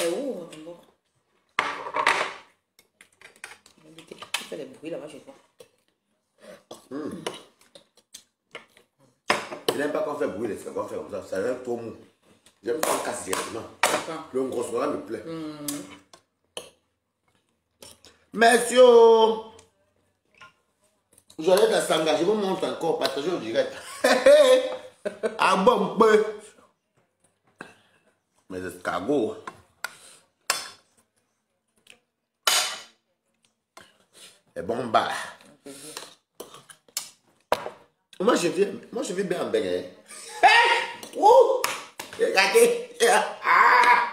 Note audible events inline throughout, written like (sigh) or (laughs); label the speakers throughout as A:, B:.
A: Eh, où on tombe Tu fais les bruits là-bas chez toi.
B: Je n'aime pas quand on fait bruit, les quand on fait comme ça. Ça a l'air trop mou. J'aime quand on casse directement. Le gros là me plaît. Messieurs, j'allais la sanga, je vous montre encore, partagez au direct. (laughs) À bon peu. Mes escargots. Et bon bas. Moi je vis, moi je vis bien en Bénin. Ouh! Regardez! Ah!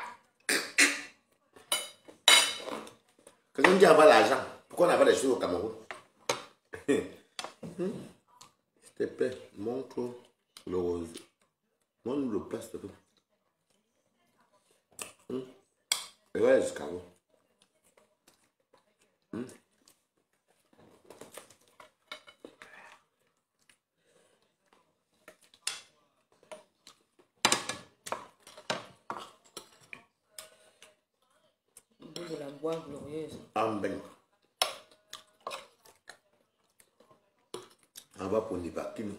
B: Quelqu'un dit avoir l'argent. Pourquoi on pas les choses au Cameroun? Hmm? S'il te plaît, montre le rose. Montre le pain, s'il te plaît. Hmm? Et voilà les escargots. Hmm?
A: Bois glorieuse.
B: En bain. On va pour les vacuums.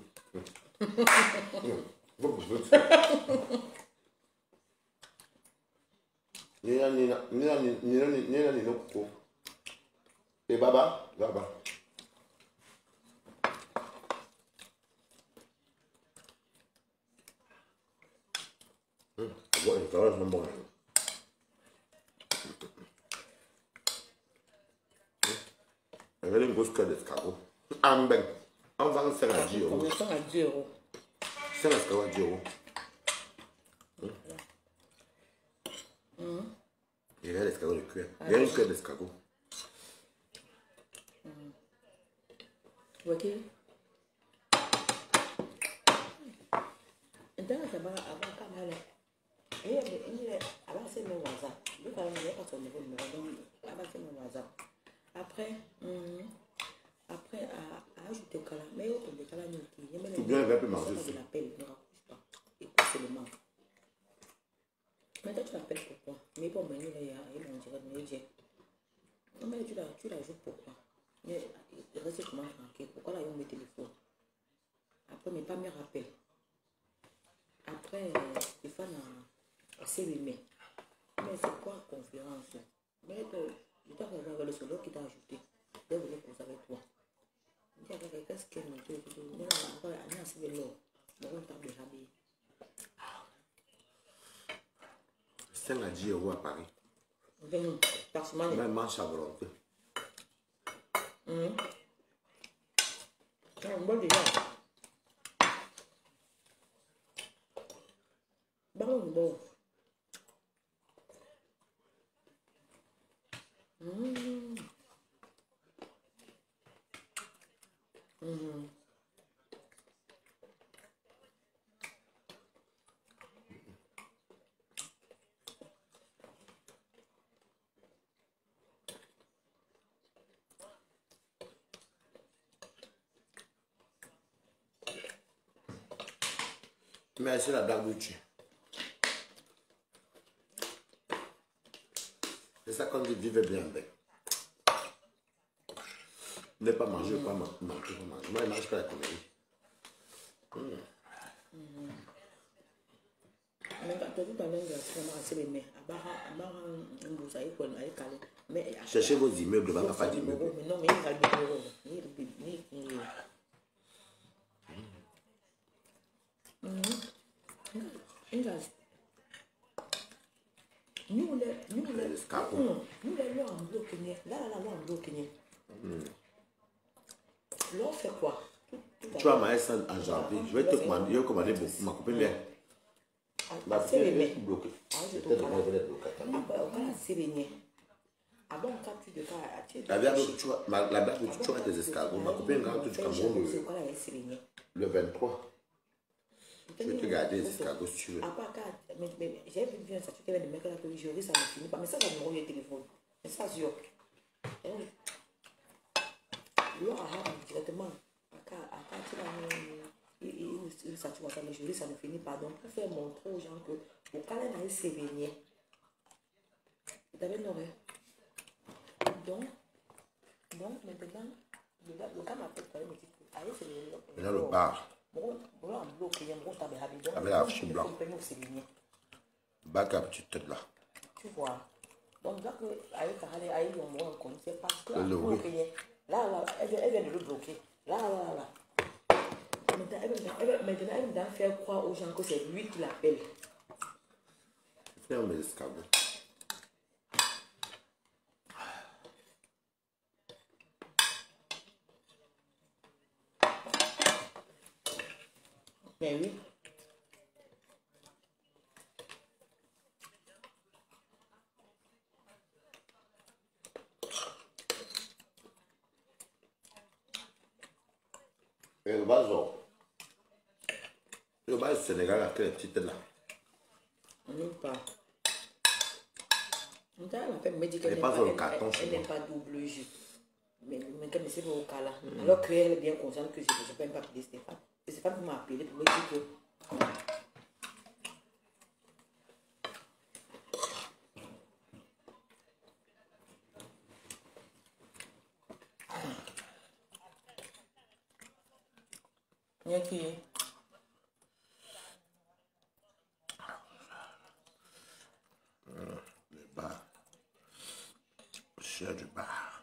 B: Nina, Nina, Nina, Nina, Nina, Nina, Coco. Et Baba, Baba.
A: Combien de temps à 10 euros
B: 5 escargots à 10 euros. Il y a l'escargot de cuir. Il y a une queue d'escargot.
A: Ok. Ndio sababu aba kama ile. Yeye ile aba sema WhatsApp. Ndio kama ile kwa sababu ndio ndio aba sema WhatsApp. Après hum, après à à ajouter kala mais au tomber kala ni qui.
B: Tout bien, il va plus manger
A: Je
B: aussi.
A: l'appelle, ne raccroche pas. Écoute seulement. Mais tu l'appelles pourquoi Mais bon, il on dirait mais il Non mais tu la tu pourquoi Mais reste comment tranquille. Pourquoi là ils ont mes Après mais pas mes rappels. Après, euh, il faut Mais c'est quoi conférence Mais euh, je regarder le solo qui t'a ajouté. Je voulais avec toi. Je qu'est-ce dit dit.
B: 5 à 10 euros à Paris.
A: Viens, personnellement,
B: Même mange à volonté.
A: c'est un bon déjà. Bon, bon. Mmh. Mmh.
B: Merci la. C'est ça qu'on dit vivre bien avec. Ne pas manger, pas manger, pas la
A: l'un vraiment assez aimé, à part un bout, ça y est, on a calé. Mais à
B: Cherchez vos immeubles, va pas
A: Mais
B: d'immeubles.
A: non, mais il va le bureau. Il est il il il va nous les nous les
B: Les escargots.
A: Non, nous les lois en bloc Kenya. Là là là loi en bloc Kenya. L'on fait quoi Tout- tout
B: Tu vas manger ça en janvier. Je vais te commander, je vais commander beaucoup. Ma copine vient. Ma copine est bloquée.
A: Ah,
B: Peut-être qu'on va être bloqué.
A: Ah, on va à Sérémé. Ah bon, quand tu te fais à tu
B: La blague, tu vois, ma- la blague, tu vois tes escargots. Ma copine, tu du Cameroun, le-
A: quoi la Sérémé
B: le 23. Je vais te garder les escargots si tu veux.
A: J'ai vu des mecs là que je ris, ça ne finit pas. Mais ça, ça me le téléphone. Mais ça, sûr. Eh ah, directement. Tu il, ça, tu mais je ne finit pas. Donc, pour faire montrer aux gens que, s'est venu, David Noret. Donc, donc maintenant, le gars, m'a fait me dit, allez, c'est le.
B: Bar. Avec la fiche
A: il
B: blanc.
A: faut payer au Sélénien.
B: Bar qui a petite tête là.
A: Tu vois. Donc, là, allez, allez, allez, on comme c'est parce que, là, elle vient de le bloquer. Là, là, là, là. Maintenant, maintenant, elle vient faire croire aux gens que c'est lui qui l'appelle.
B: Ferme mes escargots.
A: Mais oui.
B: Et le bar, genre. Le bar du Sénégal, là, quelle petite tête là.
A: On n'aime pas. Elle m'appelle, me dit
B: Elle
A: qu'elle
B: est
A: n'aime
B: pas sur le carton,
A: elle- n'aime pas double jus. Mais maintenant, c'est pas au cas là. Alors qu'elle est bien consciente que je ne peux pas appeler Stéphane. C'est Stéphane m'a appelé pour me dire que. Il y a qui
B: Le bar. Le chien du bar.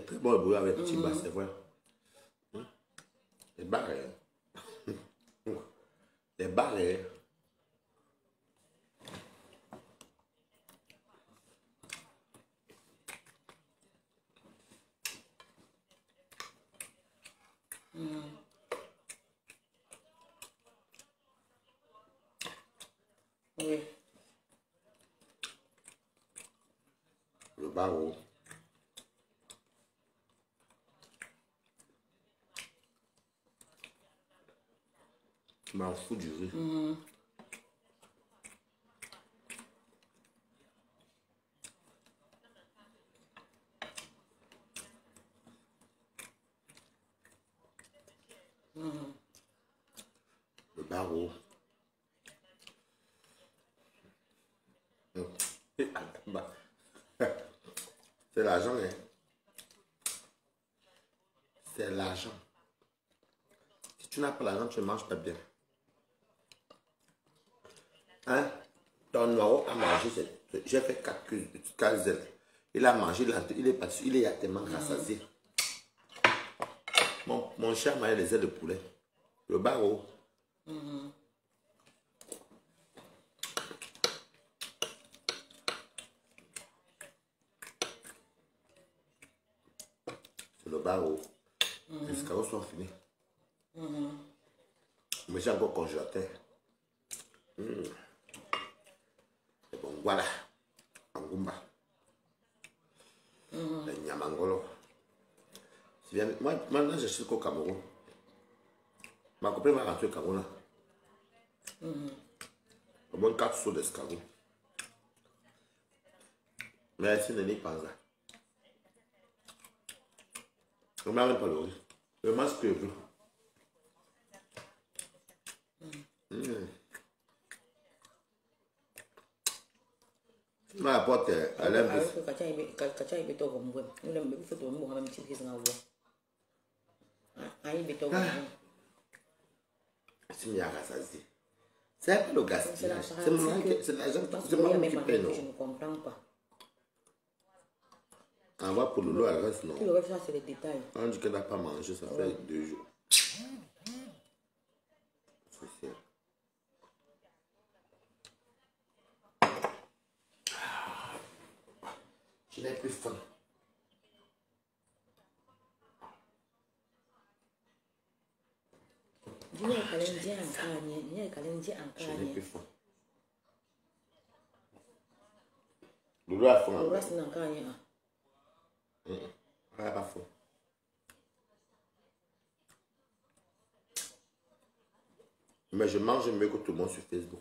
B: c'est très bon le bouillon avec petit bas, c'est vrai. Hum. Les barres. hein. Les barres. (laughs) hein.
A: Oui.
B: Le barreau. M'en fous du riz. Le barreau. Ah, bah. (laughs) C'est l'argent, hein. C'est l'argent. Si tu n'as pas l'argent, tu ne manges pas bien. Hein? Ton noyau a mangé, c'est- c'est- j'ai fait 4 ailes. Il a mangé, il, est parti, il est tellement rassasié. Mon, mon chat m'a les ailes de poulet. Le barreau. C'est le barreau. Les escargots sont finis. Mais j'ai encore congélateur. Mm. Et bon, voilà. C'est bien. Moi, maintenant, je suis au Cameroun. Ma copine m'a rentré au Cameroun. Au moins 4 sauts d'escargot. Merci, Nelly Panza. On m'a pas le riz. Le masque que je veux. Mm. Ma apporte,
A: que kacha ibe kacha ibe to. Nule mbe mbo mchipi ibe
B: à. C'est pas le gaspillage. C'est c'est l'argent c'est
A: moi,
B: qui paye, non?
A: je ne comprends pas.
B: On va pour le lot, elle reste, non?
A: Le reste, c'est les détails.
B: On dit qu'elle n'a pas mangé, ça fait deux jours. C'est sûr. Je n'ai plus faim.
A: Dis-moi, Kalendien en Kanye. Dis-moi, Kalendien en
B: Je n'ai
A: Kanye.
B: plus faim. Dodo a faim.
A: Le reste, c'est en Kanye. ah.
B: Mais je mange mieux que tout le monde sur Facebook.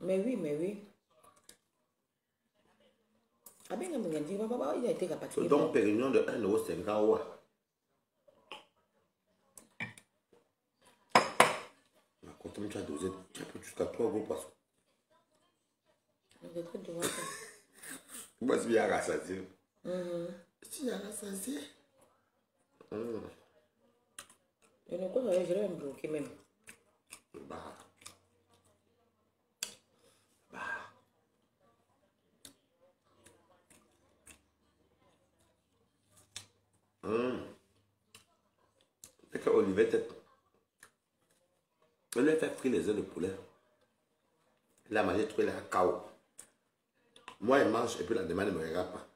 A: Mais oui, mais oui. Ah dit, papa, il a été capable.
B: Le don pérignon de 1,50€. Quand tu as dosé, tu as pris jusqu'à 3 gros poissons.
A: Le truc de voir. (laughs)
B: Moi, c'est bien rassasié. Si bien rassasié.
A: Et le coup, je l'ai même bloqué même.
B: Bah. Bah. Hum. C'est que Olivier Elle lui fait frire les œufs de poulet. Il a mangé tout, il a KO. Moi, il mange et puis la demande ne me regarde pas.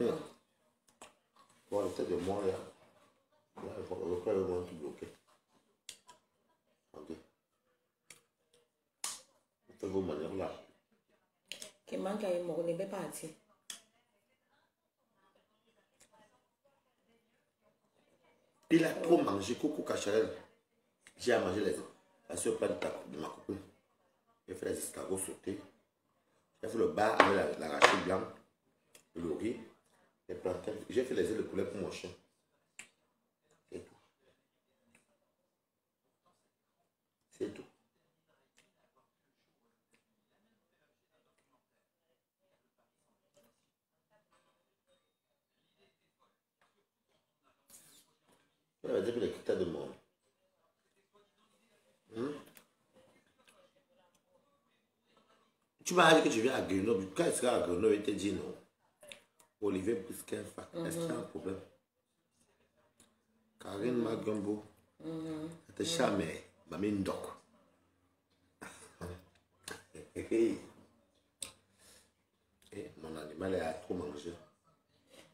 B: Hum. Bon, le tête de moi, là. Là, il faut le faire vraiment tout bloquer. Ok. Faites vos manières là.
A: Qui manque à une ne pas partir.
B: Il a trop mangé, coucou cacharel. J'ai à manger les, la seule plat de, ta- de ma copine. J'ai fait les escargots sautés. J'ai fait le bar avec la, la rachée blanc, le riz, les. J'ai fait les œufs de poulet pour mon chien. C'est tout. C'est tout. On va dire que les critères de mon. Hmm? Tu m'as dit que tu viens à Grenoble. Quand il sera à Grenoble, il te dit non. Olivier Brisquet, est-ce qu'il y a un problème? Karine Magumbo. C'était jamais. Mamie Ndok. Et mon animal a trop mangé.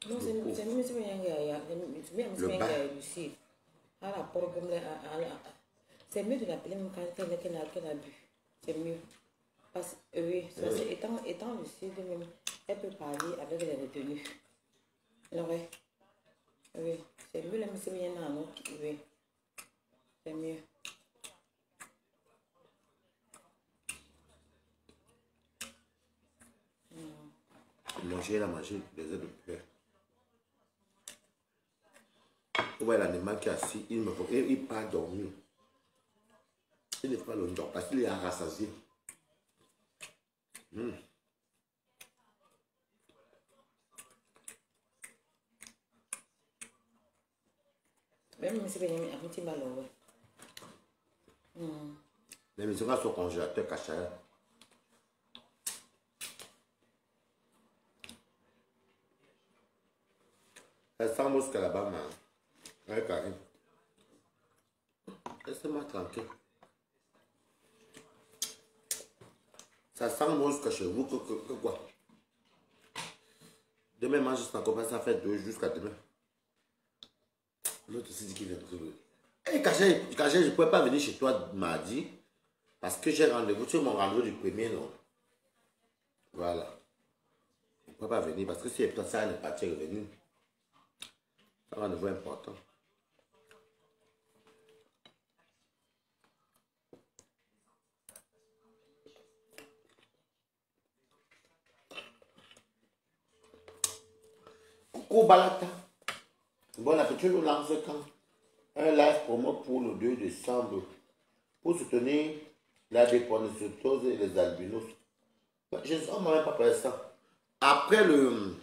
A: Non, c'est c'est même si bien qu'il y a, c'est. À la porte, mieux de l'appeler même quand elle a bu. C'est mieux. Parce que, oui, ça, c'est, étant, étant de même, elle peut parler avec les retenus. Alors, oui, oui, c'est mieux, si bien un autre, oui, c'est mieux.
B: Manger, il a mangé des œufs de. Vous voyez l'animal qui est assis, il, me, il, il part dormir. Il ne fait pas le dort parce qu'il est rassasié.
A: Mm. Mais
B: mes organes sont congélateurs cachés. Estamos que la bama. Aí, cara. Esse é mais tranquilo. Ça sent mousse que chez vous, que, que, quoi Demain, mange juste encore ça fait deux jusqu'à demain. L'autre aussi dit qu'il vient de. Hey, Caché, Caché, je ne pouvais pas venir chez toi mardi parce que j'ai rendez-vous. Tu es mon rendez-vous du premier, non? Voilà. Je ne pouvais pas venir parce que si toi, ça n'est pas tu es revenu. C'est un rendez-vous important. Coucou Balata. Bon appétit, nous quand Un live promo pour le 2 décembre pour soutenir la déponicytose et les albinos. Je ne m'a même pas ça. Après le.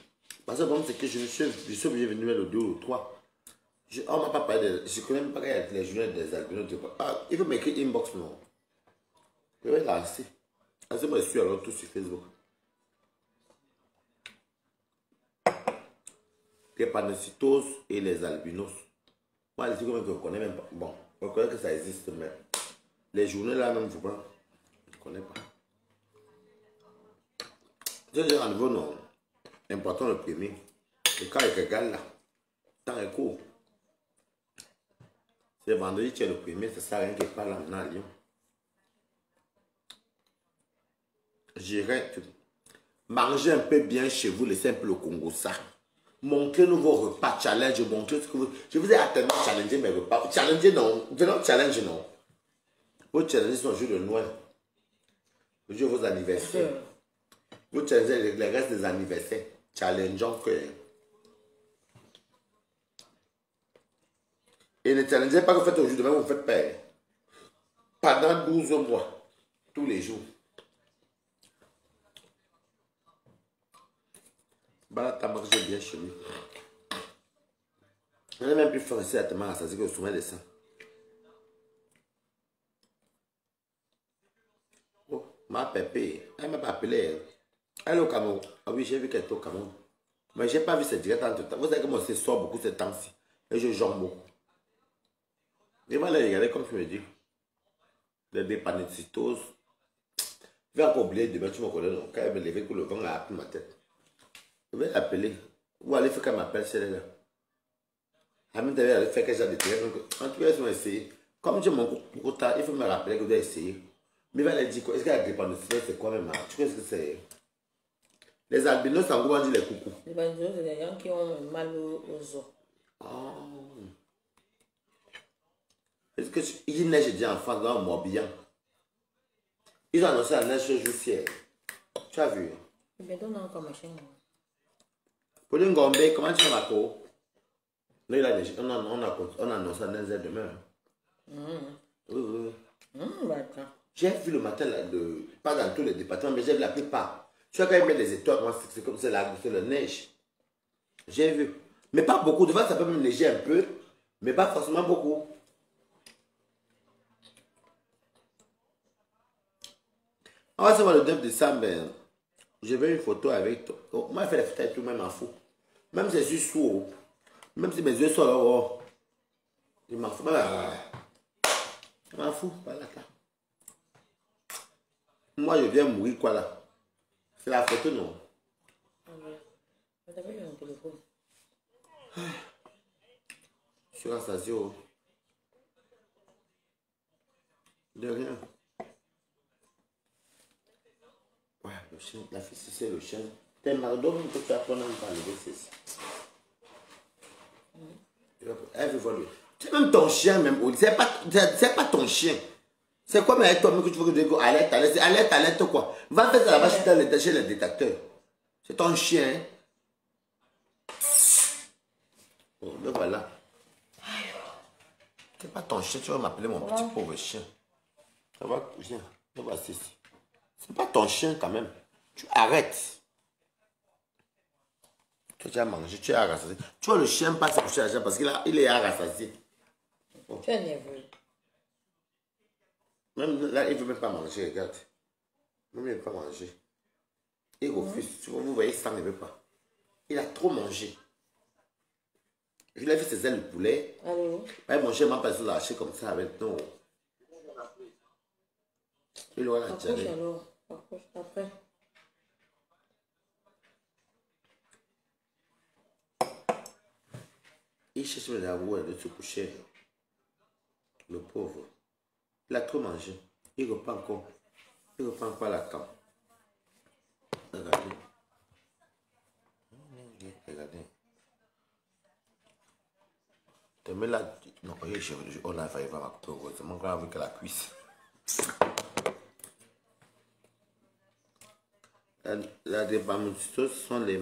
B: Parce que bon, c'est que je suis, je suis obligé de venir le 2 ou le 3. Je, on m'a pas ne connais même pas les journées des albinos. Ah, il faut m'écrire inbox, non. Je vais lancer. Parce que moi, je suis alors tout sur Facebook. Drépanocytose et les albinos. Moi, les trucs je connais même pas. Bon, je connais que ça existe, mais les journées là, même, je ne connais pas. J'ai un rendez-vous, non. Important le premier. Le cas est égal là. Temps est court. C'est vendredi, tu le premier, ça, rien qui est pas là maintenant à Lyon. J'irai manger un peu bien chez vous, les simples Congo, ça. Montrez-nous vos repas, challenge, montrez ce que vous... Je vous ai tellement challengé mes repas. Challenger, non. Venons challenge, non. Vos challenges sont le jour de Noël. Le jour de vos anniversaires. Vous challengez les, les restes des anniversaires. Challengeons que... Et ne challengez pas que vous faites aujourd'hui, demain vous faites père. Pendant 12 mois, tous les jours. Bala tabak jè bè chè mi. Mè mè pi franse a teman asasi ki yo soumen de san. Oh, ma pepe, a mè pa apelè. A lè ou kamon. A wè jè vi kè to kamon. Mè jè pa vi se direk an te tan. Vè se ke mò se so boku se tan si. E jè jòm boku. Mè mè lè regade kom ki mè di. Lè de panetitos. Vè akon blè, dè mè tu mè konè non. Kè mè leve kou le vang la api ma tèt. Je vais l'appeler. Ou aller faire qu'elle m'appelle celle-là. Amine t'avais aller faire quelque chose de donc en tout cas, ils vont essayer. Comme j'ai mon quota, il faut me rappeler que je dois essayer. Mais il va leur dire quoi? Est-ce qu'elle dépend de c'est quoi même hein? Tu sais ce que c'est? Les albinos, en gros, on dit les coucous.
A: Les bandidos, c'est des gens qui ont mal aux os.
B: Ah. Est-ce que tu- il neige déjà en France dans le Morbihan? Ils ont annoncé la neige ce jour-ci. Tu as vu
A: bientôt, on a encore machin. moi.
B: Pour comment tu fais ma co Là, il a. On a, on a, on a annoncé la neige demain.
A: Bah attends.
B: J'ai vu le matin, là, de, pas dans tous les départements, mais j'ai vu la plupart. Tu vois, quand ils mettent les étoiles, moi, c'est- comme c'est la, la neige. J'ai vu. Mais pas beaucoup. Devant, ça peut même neiger un peu, mais pas forcément beaucoup. On va se voir le 9 décembre. ben, Je veux une photo avec toi. Oh, moi, je fais la photo avec tout, même en fou. Même si je suis sourd, même si mes yeux sont là, je m'en fous. Je m'en fous, pas là, là. Moi, je viens mourir, quoi, là. C'est la photo, non.
A: Ah
B: Je suis rassasié, oh. De rien. Ouais, le chien, la fille, c'est le chien. T'es mardon, que tu apprends à me parler de ceci. Elle veut voir le. C'est même ton chien, même. C'est pas, c'est pas ton chien. C'est quoi, mais toi-même que tu veux que je dise alerte, alerte, alerte, alerte, quoi. Va faire ça là-bas chez les- chez les détecteurs. C'est ton chien. hein. Voilà. C'est pas ton chien, tu vas m'appeler mon petit pauvre chien. Ça va, viens, voici. C'est pas ton chien quand même. Tu arrêtes. Tu as mangé, tu es rassasié. Tu vois, le chien passe à coucher à parce qu'il a- il est rassasié.
A: Tu es nerveux.
B: Même là, il ne veut même pas manger, regarde. Même il ne veut pas manger. Il refuse. Tu vois, vous voyez, ça ne veut pas. Il a trop mangé. Je lui ai fait ses ailes de poulet.
A: Allô?
B: Ouais, mon chien m'a pas lâché comme ça avec non. Il aura la
A: après.
B: Il cherche la voie de se coucher. Le pauvre. Il a trop mangé. Il reprend encore. Il reprend encore la camp. Regardez. Regardez. Tu mets là. Non, je, je, on a failli voir ma coupe. Heureusement qu'on a vu que la cuisse. La, la drépanocytose sont les.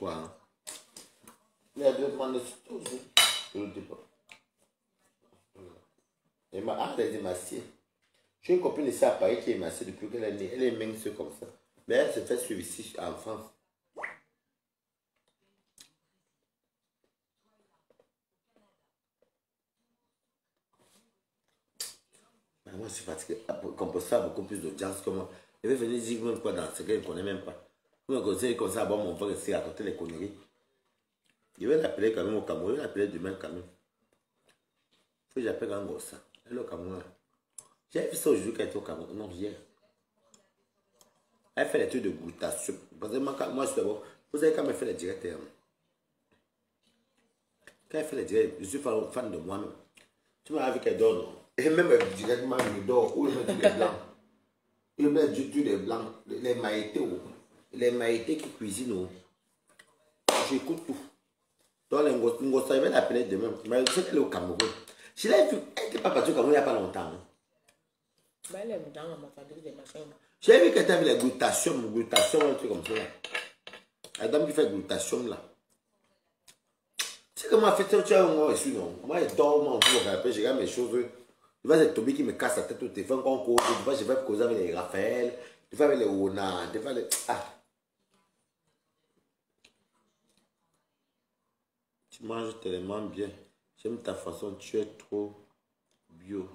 B: Quoi hein? La drépanocytose, je ne dis pas. Et ma elle est émaciée. J'ai une copine ici à Paris qui est émaciée depuis qu'elle est née. Elle est mince comme ça. Mais elle se fait suivre ici en France. Moi, je suis fatigué. Comme pour ça, beaucoup plus d'audience que moi. Je vais venir dire même quoi dans ce qu'elle ne connaît même pas. Vous me conseillez comme ça, bon, mon frère ici, raconter les conneries. Je vais l'appeler quand même au Cameroun. Je vais l'appeler demain quand même. Faut que j'appelle un gosse. Elle est au Cameroun. J'ai vu ça aujourd'hui qu'elle était au Cameroun. Non, hier. Elle fait les trucs de glutation. Parce que moi, moi je suis d'abord. Vous savez, quand elle fait les directs, hein, quand elle fait les directs, je suis fan de moi-même. Tu m'as vu qu'elle non? Et même euh, directement, elle dort. Où il met tous les blancs? Il met du- les blancs. Les maïtés, oh. les maïtés qui cuisinent. oh. J'écoute tout. Donc, les Ngos- Ngosa, il va l'appeler demain. Mais je sais qu'elle est au Cameroun. L'ai vu, elle n'était pas partie au Cameroun il n'y a pas longtemps. hein.
A: Bah, elle est dans ma fabrique des machins.
B: J'ai vu quelqu'un avec les glutations, glutation, un truc comme ça. là. La dame qui fait glutation là. Que moi, en fait, tu as un mois reçu, non Moi, je dors, moi, je me je regarde mes choses. Tu vois, c'est Toby qui me casse la tête au téléphone quand on. Des fois, je vais causer avec les Raphaël, des fois avec les Ona, des fois les. Ah Tu manges tellement bien. J'aime ta façon, tu es trop bio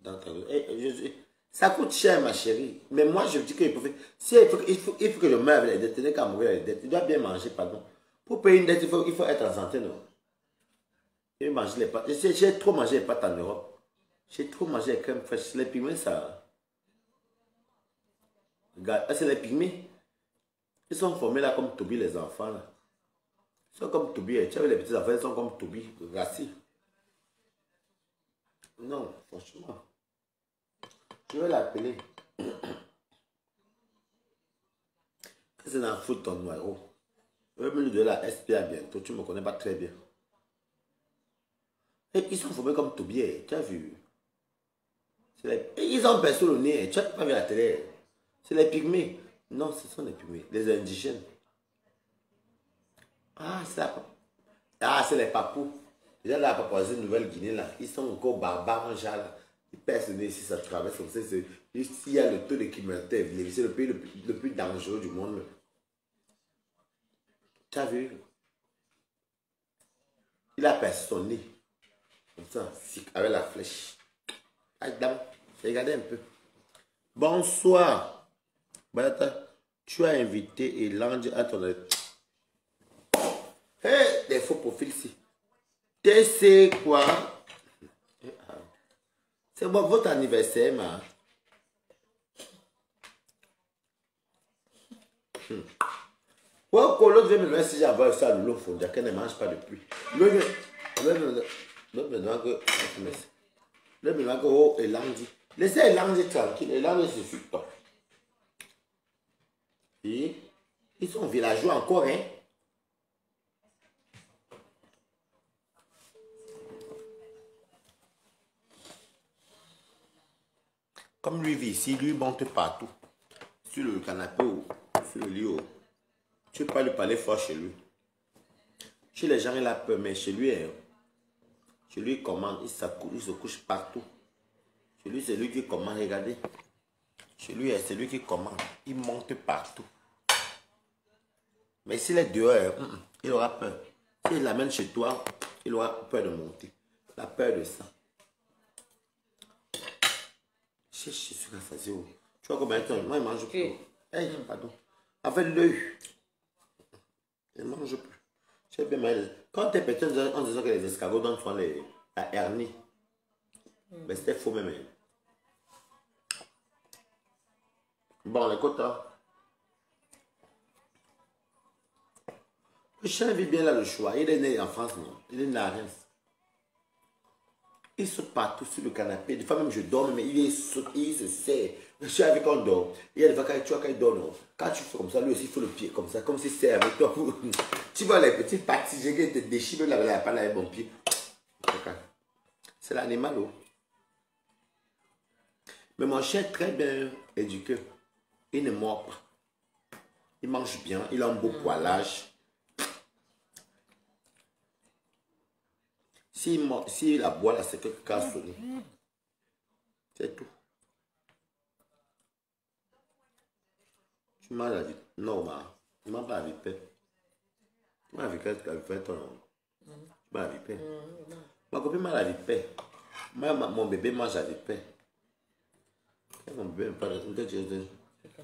B: dans ta Eh, je- je- Ça coûte cher, ma chérie. Mais moi, je dis qu'il faut. Si il, faut, il, faut, il faut que je meure les dettes, n'es qu'à mourir les dettes. Tu dois bien manger, pardon. Pour payer une dette, il faut, il faut être en santé, non? J'ai trop mangé les pâtes en Europe. J'ai trop mangé les crèmes fraîches. Les pigments, ça. Regarde, ah, c'est les pygmées. Ils sont formés là comme Toby, les enfants. Ils sont comme Toby. Tu vois, les petits enfants, ils sont comme Toby. Rassis. Non, franchement. Je vais l'appeler. Qu'est-ce le foot ton numéro Je vais me donner la SPA bientôt. Tu ne me connais pas très bien. Et ils sont formés comme Toby. eh, Tu as vu? Ils ont percé le nez. Tu n'as pas vu la télé C'est les pygmées. Non, ce sont les pygmées. Les indigènes. Ah, c'est. Ah, les papous. Déjà, la Papouasie-Nouvelle-Guinée, là, ils sont encore barbares en là. Ils nez ici, ça traverse y a le taux de criminalité. C'est le pays le plus, dangereux du monde. Tu as vu? Il a percé. Comme ça, avec la flèche. Regardez un peu. Bonsoir. Tu as invité Elange à ton... Hé, des faux profils ici. Sais quoi? C'est bon, votre anniversaire, ma. Hmm. Ouais, quand l'autre vient me demander si j'ai envoyé ça à Lolo Fondia, qu'elle ne mange pas depuis. L'autre me demande que. L'autre me demande que, oh, Elange. Laissez Elange tranquille, Elange se suit pas. Ils sont villageois encore, hein. Lui vit ici, lui monte partout. Sur le canapé ou sur le lit. ou- Tu ne pas lui parler fort chez lui. Chez les gens, il a peur, mais chez lui, hein, chez lui, commande, il, il se couche partout. Chez lui, c'est lui qui commande, regardez. Chez lui, hein, c'est lui qui commande. Il monte partout. Mais s'il est dehors, hein, il aura peur. S'il l'amène chez toi, il aura peur de monter. La peur de ça. Cherche ce où. Tu vois combien de temps Moi, il mange plus. Hey, pardon. Avec l'œil. Il ne mange plus. J'ai bien mal. Quand t'es petit, on disait- que les escargots donnent souvent les, la hernie. Mais c'était faux même. hein. Bon, les quotas. Le chien vit bien là le choix. Il est né en France, non? Il est né à Reims. Il saute partout sur le canapé. Des fois même je dors, mais il se serre. Je suis avec on dort. Il y a des fois tu vois quand il dort. Quand tu fais comme ça, lui aussi il fait le pied comme ça, comme s'il serre avec toi. (laughs) tu vois les petites parties qui te déchirent la la pas avec mon pied. C'est l'animal, oh. Mais mon chien est très bien éduqué. Il ne mord pas. Il mange bien, il a un beau poilage. S'il si la boit là, c'est que cassonné. C'est tout. Tu m'as la vie. Non, ma. Tu m'as pas avec paix. Tu m'as avec avec ton nom. Tu m'as avec paix. Ma copine m'a la vie paix. Mon bébé mange avec paix. Mon bébé me parle.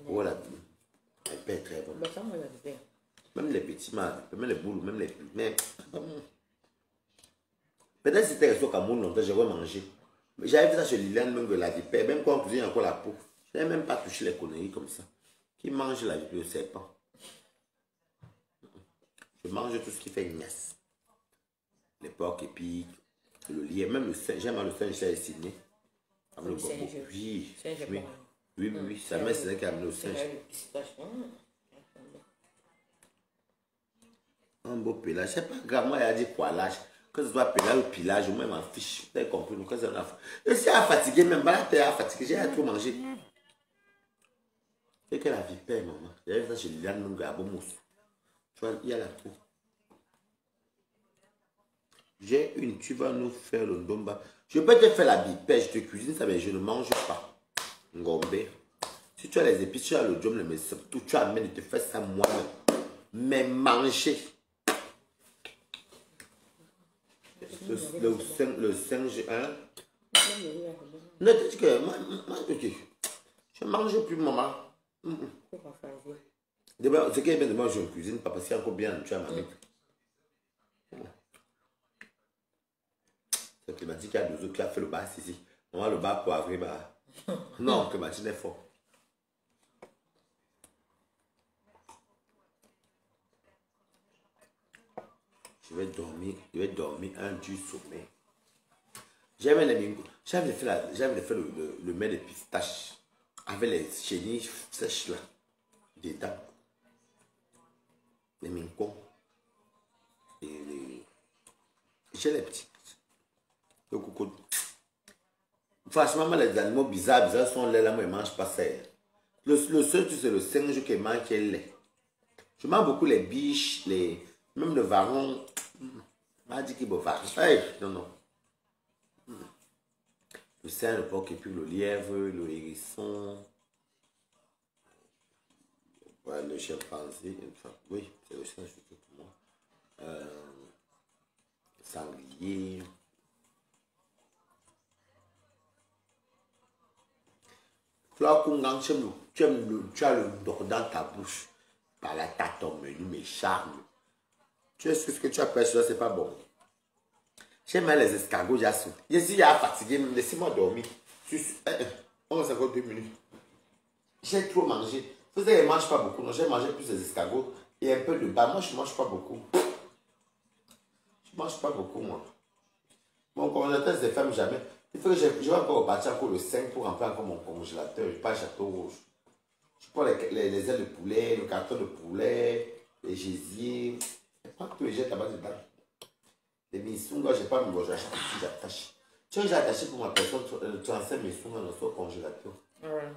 B: Voilà. Elle paix très
A: bon.
B: Même les petits, même les boules, même les. Même... Peut-être si c'était resté au Cameroun longtemps, j'aurais mangé. J'avais vu ça chez Liliane, même de la vipère, même quand on cuisine encore la peau. Je n'avais même pas touché les conneries comme ça. Qui mange la vipère, je sais pas. Je mange tout ce qui fait ignace. Les porcs épiques, Le lien, même le singe, j'aime le singe, j'ai signé. Avec le. Oui, oui. Oui, oui. Sa mère, c'est elle qui a amené le singe. Un beau pelage. C'est pas grave, moi, il a dit poilage. Que ce soit pelage ou pilage, moi, je m'en fiche. Vous avez compris, nous, que c'est affaire. Et si elle a fatigué, même, bah, elle a fatigué, j'ai trop mangé. C'est que la vipère, maman. J'avais ça chez Liliane Nunga à Bomous. Tu vois, il y a la peau. J'ai une, tu vas nous faire le domba. Je peux te faire la vipère, je te cuisine ça, mais je ne mange pas. Ngombe. Si tu as les épices, tu as le djom, mais surtout, tu amènes te faire ça moi-même. Mais manger. Le, le, singe- le singe, hein?
A: Même le riz, là, c'est bon.
B: Ne dis que moi, moi. Je ne mange plus, maman.
A: Faire ça.
B: D'abord, ce qui bien de moi, je ne cuisine pas parce qu'il y a encore bien tu as mamie. C'est Clémentine qui a deux autres qui a fait le bas ici. Maman, le bas poivré, bah. Non, Clémentine est fort. Je vais dormir, je vais dormir un dur sommeil. J'aime les mingos. J'aime faire, la- j'aime faire le, le, mets de pistache avec les chenilles sèches là, dedans. Les mingos. Et les. J'ai les petits. Le coco. Franchement, les animaux bizarres, bizarres sont là, là, moi, ils ne mangent pas ça. Le, le seul, c'est le singe qui mange qui est. Je mange beaucoup les biches, les, même le varon. On m'a dit qu'il va varon. Hey, non, non. Le cerf, le porc et puis le lièvre, le hérisson. Ouais, le chimpanzé. Enfin, oui, c'est le singe surtout pour moi. Euh, sanglier. Tu as le dor dans ta bouche. Par la ton menu, mes charmes. Tu sais ce que tu as fait, ça, c'est pas bon. J'aime bien les escargots. Ici, il y a fatigué, laissez-moi dormir. Tu- eh, eh, On va encore deux minutes. J'ai trop mangé. Vous savez, je ne mange pas beaucoup. non. J'ai mangé plus des escargots et un peu de bas. Moi, je ne mange pas beaucoup. Je ne mange pas beaucoup, moi. Mon congélateur ne se ferme jamais. Il faut que je, je vais encore repartir encore le 5 pour remplir encore mon congélateur. Je pas château rouge. Je prends les, les, les ailes de poulet, le carton de poulet, les gésiers. Je prends tous les jets là-bas dedans. Les missungas, je n'ai pas mis j'achète ici, j'attache. Tu vois, j'ai attaché pour ma personne, euh, 35 missungas dans son congélateur.
A: Ouais.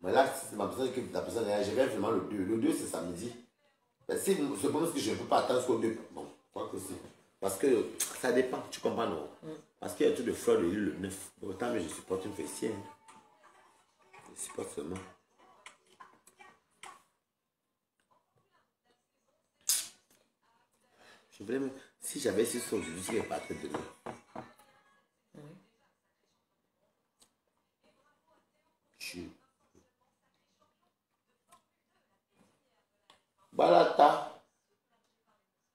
B: Mais là, c'est ma personne qui la personne, je vais vraiment le 2. Le 2, c'est samedi. Ben, si, c'est bon parce que je ne peux pas attendre jusqu'au 2. Bon, quoi que c'est. Parce que ça dépend, tu comprends, non? Parce qu'il y a tout de fleurs de l'île le 9. Autant, mais je supporte une fessière. Je supporte seulement. Je voulais même. Si j'avais su ça aujourd'hui, je serais pas très de Tu. Balata,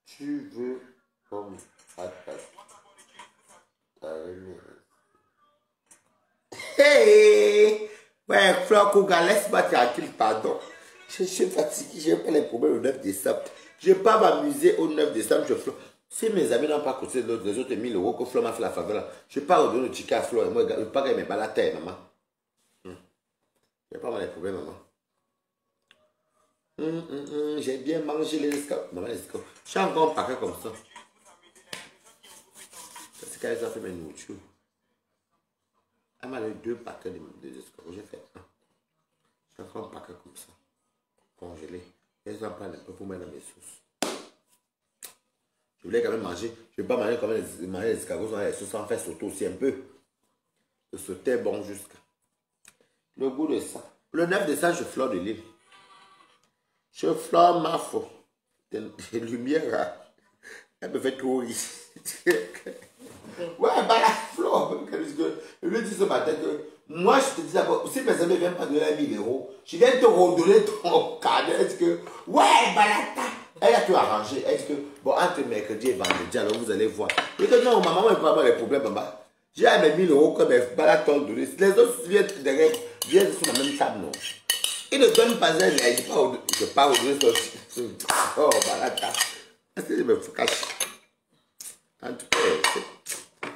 B: tu veux comme. Hey! Ouais, Kouga, laisse-moi tranquille, pardon. Je suis fatigué, j'ai pas les problèmes le 9 décembre. Je vais pas m'amuser au 9 décembre, je Fleur. Si mes amis n'ont pas coûté les autres, les autres 1000 euros que Fleur m'a fait la je vais pas redonner le ticket à Fleur et moi, je vais pas gagner mes balatas, maman. Hmm. Je vais pas avoir les problèmes, maman. Hum, hum, j'ai bien mangé les escargots. Maman, les escargots. Je suis encore un paquet comme ça. C'est quand ils ont fait mes nourritures. Elle m'a donné deux paquets de, de. J'ai fait un. J'ai encore un paquet comme ça. Congelé. En prennent un peu pour mettre dans mes sauces. Je voulais quand même manger. Je ne vais pas manger comme les, manger les escargots sans les sauces, sans faire sauter aussi un peu. Le sauter bon jusqu'à. Le goût de ça. Le 9 décembre, je flore de l'île. Je flore ma faute. Des lumières. hein. Elle me fait trop rire. (laughs) ouais, bah la flore. Je lui dis ce matin que moi, je te dis d'abord, si mes amis ne viennent pas donner 1000 euros, je viens te redonner ton (laughs) cadeau. Est-ce que, ouais, balata. Elle a tout arrangé. Est-ce que, bon, entre mercredi et vendredi, alors vous allez voir. Dis que non, maman, je pas avoir les problèmes, maman. J'ai mes 1000 euros que mes balatas ont donné. Les autres viennent derrière, viennent sur la même table, non. Il ne donne pas un, il pas, au- je parle au deux. Oh, balata. Est-ce que je me cache? En tout cas,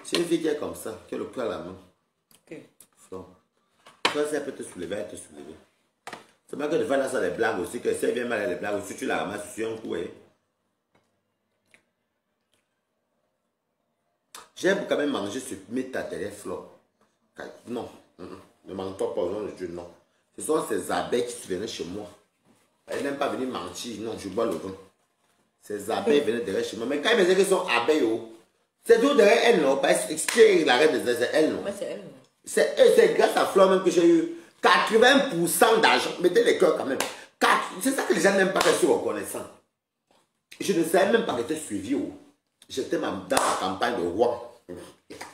B: c'est- une fille qui est comme ça, qui a le cœur à la main. Toi, si elle peut te soulever, elle te soulever. C'est pas que de faire là, ça des blagues aussi, que si elle vient mal, elle les blagues aussi, tu la ramasses sur un coup, hein. J'aime quand même manger ce métatélé flore. Non, ne mange-toi pas au nom de Dieu, non. Ce sont ces abeilles qui venaient chez moi. Elle n'aime pas venir mentir, non, je bois le vin. Ces abeilles venaient derrière chez moi. Mais quand ils me disaient qu'elles sont abeilles, oh, c'est tout derrière elles, non. Parce que la reine des c'est elles, non.
A: C'est elle.
B: C'est et c'est grâce à Flore même que j'ai eu 80% d'argent. Mettez les cœurs quand même. C'est ça que les gens n'aiment pas soient reconnaissants. Je ne savais même pas qu'elle était suivie. oh. J'étais même dans la campagne de. (laughs)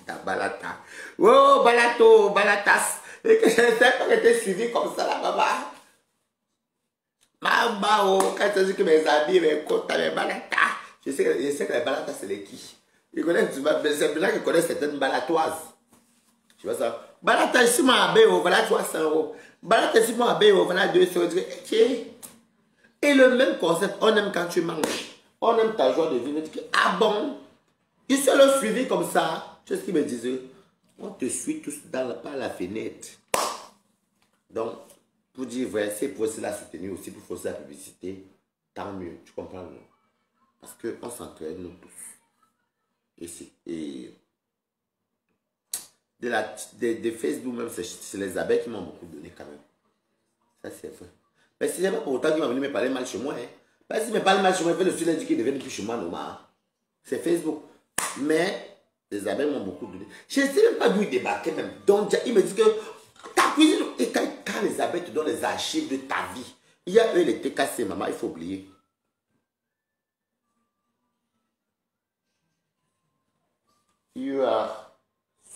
B: Dans Balata. Oh, Balato, Balatas. Et que je ne savais pas qu'elle était suivie comme ça là-bas. Maman, oh, quand tu dis que mes amis, mes côtes, mes Balata. Je sais que, je sais que les Balatas, c'est les qui? Ils connaissent, c'est maintenant qu'ils connaissent certaines balatoises. Tu vois ça? Balata ici, mon abbé, oh, voilà 300 euros. Balata ici, mon abbé, oh, voilà 200 euros. Et le même concept, on aime quand tu manges. On aime ta joie de vivre. Que, Ah bon? Ils sont le suivi comme ça. Tu sais ce qu'ils me disaient? On te suit tous dans la, par la fenêtre. Donc, pour dire vrai, c'est pour aussi la soutenir aussi, pour faire la publicité, tant mieux. Tu comprends? Non Parce qu'on s'entraîne nous tous. Et c'est. De, la, de, Facebook même, c'est les abeilles qui m'ont beaucoup donné quand même. Ça, c'est vrai. Mais si c'est pas pour autant qu'il va venir me parler mal chez moi. Hein. Parce qu'il me parle mal chez moi, il fait le sujet qu'il ne plus chez moi, normal. hein. C'est Facebook. Mais les abeilles m'ont beaucoup donné. Je ne sais même pas d'où il débarquait même. Donc, il me dit que ta cuisine, et quand, quand les abeilles te donnent les archives de ta vie, il y a eux les TKC, maman, il faut oublier. You are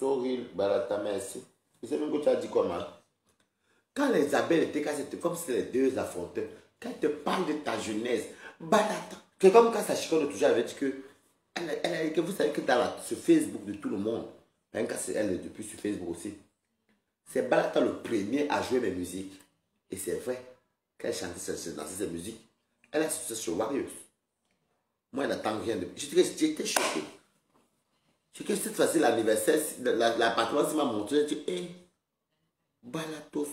B: so real, Balata, merci. Tu sais même que tu as dit comment Quand les abeilles étaient comme si les deux affrontaient. Quand elles te parlent de ta jeunesse, Balata, c'est comme quand sa chiconne toujours avait dit que, elle, elle que vous savez que dans la, sur Facebook de tout le monde, même quand c'est elle depuis sur Facebook aussi, c'est Balata le premier à jouer mes musiques. Et c'est vrai, quand elle chantait, dansait ses musiques, elle a succès sur Warriors. Moi, elle n'attend rien de. J'étais choqué. C'est que cette fois-ci, l'anniversaire, la, la patronne m'a montré, j'ai dit, hé, Balatos.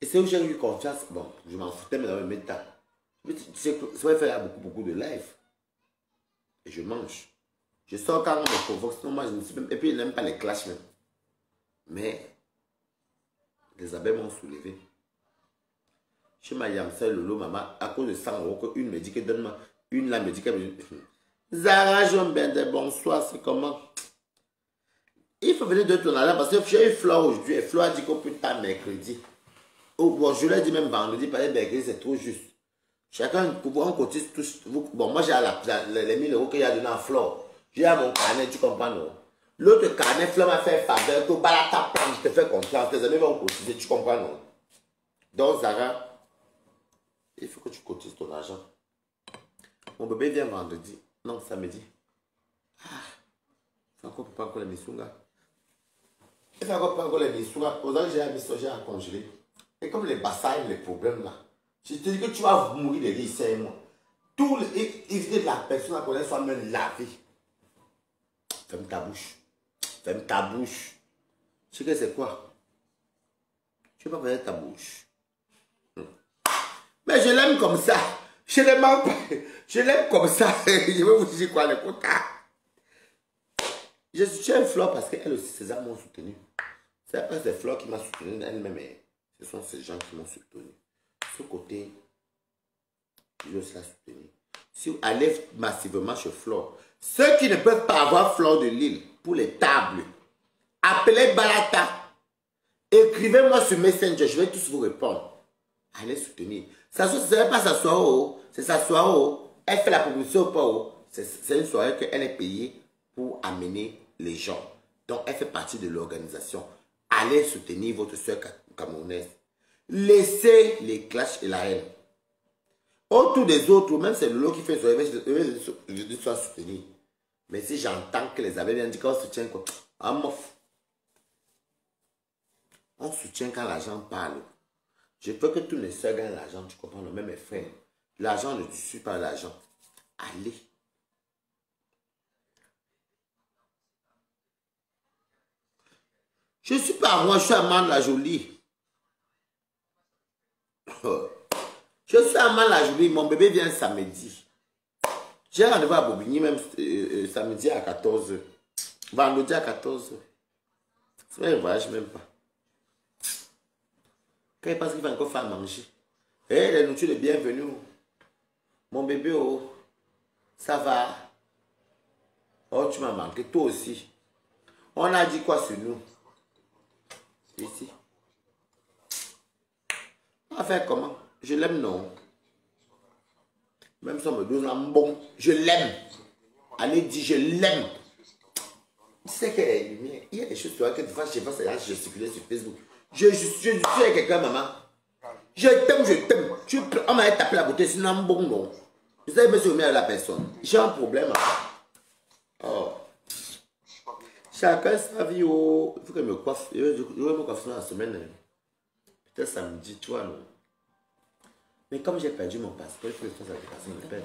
B: Et c'est où j'ai eu confiance. Bon, je m'en foutais, mais dans le. Mais tu sais, que ça va faire beaucoup, beaucoup de live. Et je mange. Je sors quand on me provoque, sinon moi je ne suis même. Et puis, il n'aime pas les clashs même. Mais, les abeilles m'ont soulevé. Chez ma Yamsa Lolo, maman, à cause de 100 euros, une me dit que donne-moi. Une là me dit qu'elle me. Zara Jombende, bonsoir, c'est comment? Il faut venir de ton argent parce que j'ai eu Flore aujourd'hui et Flore a dit qu'on peut pas mercredi. Oh, bon, je l'ai dit même vendredi, parce que mercredi c'est trop juste. Chacun, on cotise tous. Bon, moi j'ai les les 1000 euros qu'il a donné à Flore. J'ai mon carnet, tu comprends, non? L'autre carnet, Flore m'a fait faveur, que balata prendre, je te fais confiance. Tes amis vont cotiser, tu comprends, non? Donc, Zara, il faut que tu cotises ton argent. Mon bébé vient vendredi. Non, samedi. Ah, faut encore pas encore les missunga. Il faut encore pas encore les missunga. Pendant que j'ai un j'ai à congeler. Et comme les bassins, les problèmes là, je te dis que tu vas mourir de rire, c'est moi. Il faut que la personne à connaître soit même lavée. Ferme ta bouche. Ferme ta bouche. Tu sais que c'est quoi? Tu peux pas fermer ta bouche. Mais je l'aime comme ça. Je mens pas. Je l'aime comme ça. (laughs) Je vais vous dire quoi, le quota. Je suis un fleur parce qu'elle aussi, ses âmes m'ont soutenu. C'est pas ces fleurs qui m'ont soutenu elle-même, ce sont ces gens qui m'ont soutenu. Ce côté, je la soutenir. Si vous allez massivement chez Flore, ceux qui ne peuvent pas avoir Flore de Lille pour les tables, appelez Balata. Écrivez-moi sur Messenger, je vais tous vous répondre. Allez soutenir. Ça ne serait pas s'asseoir haut, c'est s'asseoir haut. Elle fait la publicité au pas haut. C'est une soirée qu'elle est payée pour amener les gens. Donc elle fait partie de l'organisation. Allez soutenir votre soeur camerounaise. Laissez les clashs et la haine. Autour des autres, même c'est le lot qui fait soirée, je dis soit soutenir. Mais si j'entends que les abeilles viennent dire qu'on soutient quoi, ah. On soutient quand l'argent parle. Je veux que tous les soeurs gagnent l'argent, tu comprends, non, même mes frères. L'argent ne suit pas l'argent. Allez. Je ne suis pas roi, je suis Amand la Jolie. Oh. Je suis Amand la Jolie, mon bébé vient samedi. J'ai rendez-vous à Bobigny même euh, euh, samedi à 14h. Vendredi à 14h. C'est un voyage même pas. Quand il pense qu'il va encore faire manger. Eh, les nourritures de bienvenue. Mon bébé, oh, ça va. Oh, tu m'as manqué, toi aussi. On a dit quoi sur nous? Ici. On va faire comment? Je l'aime, non? Même si on me donne un bon, je l'aime. Allez, dit, je l'aime. Tu sais qu'il y a des choses, tu vois, que des fois, je sais pas, je gesticuler sur Facebook. Je, je, je, suis avec quelqu'un, maman. Je t'aime, je t'aime. Tu, on m'a tapé la beauté, sinon un bon nom. Je sais pas si je la personne. J'ai un problème. Oh. Chacun sa vie. Oh. Il faut que je me coiffe. Je vais me coiffer la semaine. Hein. Peut-être samedi, tu vois, non. Mais comme j'ai perdu mon passeport, il faut que je fasse la déclaration de perte.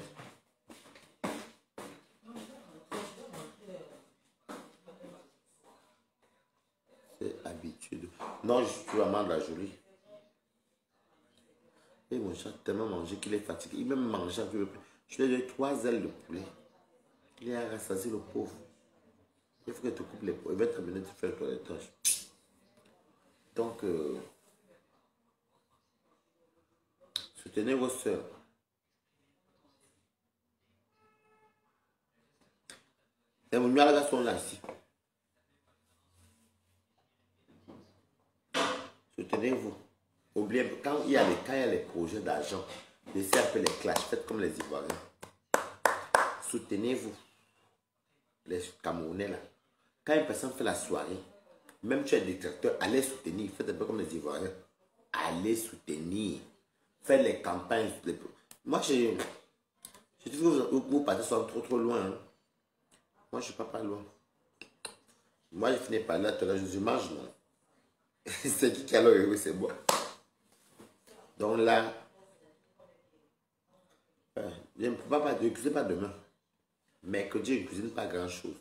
B: Vraiment de la jolie. Et mon chat a tellement mangé qu'il est fatigué. Il même mangé un peu. Je lui ai donné trois ailes de poulet. Il est rassasié le pauvre. Il faut que tu coupes les poils. Il va terminer de faire le toilettage. Donc, euh, soutenez vos soeurs. Et mon gars sont là ici. Soutenez-vous. Oubliez, quand il y a les, quand il y a les projets d'argent, laissez un peu les clashs, faites comme les Ivoiriens. Soutenez-vous. Les Camerounais là. Quand une personne fait la soirée, même tu es détracteur, allez soutenir. Faites un peu comme les Ivoiriens. Allez soutenir. Faites les campagnes. Moi, je, je trouve que vous, partez trop trop loin. Hein. Moi, je ne suis pas pas loin. Moi, je finis par là, tout je mange. Non? (laughs) c'est qui qui a l'heure c'est bon. Donc là, euh, je ne peux pas, je cuisine pas demain. Mercredi, je ne cuisine pas grand chose.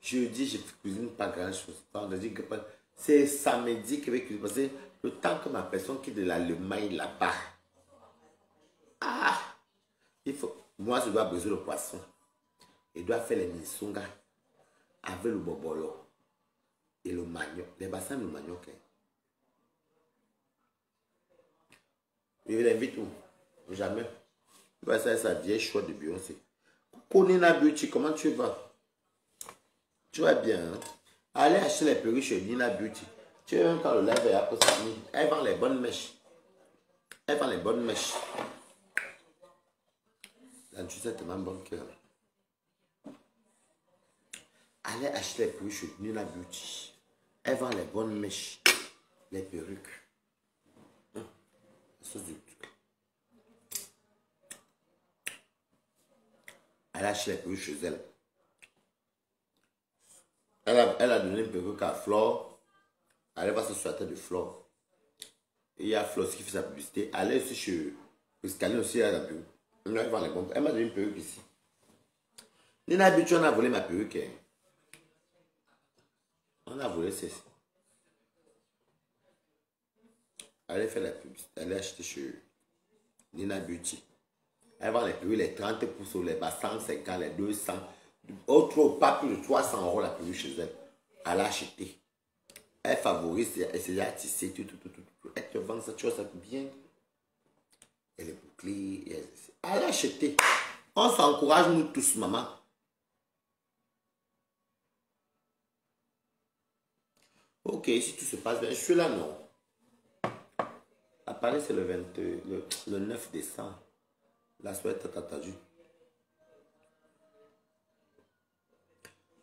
B: Jeudi, je ne cuisine pas grand chose. C'est samedi que je vais cuisiner. Parce que le temps que ma personne quitte de l'Allemagne là-bas, ah, il faut, moi je dois besoin le poisson. Il doit faire les missungas avec le bobolo et le manioc. Les bassins de manioc. Il l'invite où Jamais. va ça, sa vieille choix de Beyoncé. Nina Beauty, comment tu vas? Tu vas bien. Hein? Allez acheter les perruques chez Nina Beauty. Tu veux même quand le live est après. Elle vend les bonnes mèches. Elle vend les bonnes mèches. La justice est tellement bonne que. Allez acheter les perruques chez Nina Beauty. Elle vend les bonnes mèches. Les perruques. Elle a acheté les perruques chez elle. Elle a, elle a donné une perruque à Flore. Elle va se tête de Flore. Il y a Flore qui fait sa publicité. Elle est aussi chez Scanner aussi, elle a la perruque. Elle m'a donné une perruque ici. Nina habitué, on a volé ma perruque. Hein. On a volé celle-ci. Allez faire la publicité. Allez acheter chez Nina Beauty. Elle va les payer les 30 pouces, les bas 150, les 200. Autre, pas plus de 300 euros la payer chez elle. Elle a. Elle favorise, elle s'est tissée, tout, tout, tout, tout. Elle te vend ça, tu vois ça bien. Elle est bouclée. Elle acheté. On s'encourage nous tous, maman. Ok, si tout se passe bien, je suis là, non. À Paris, c'est le, le, 9 décembre. La soirée Tataju.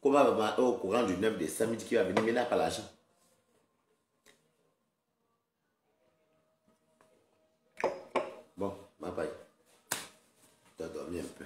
B: Comment maman est au courant du 9 décembre Il dit qu'il va venir, mais il n'a pas l'argent. Bon, ma paille. Tu dormi un peu.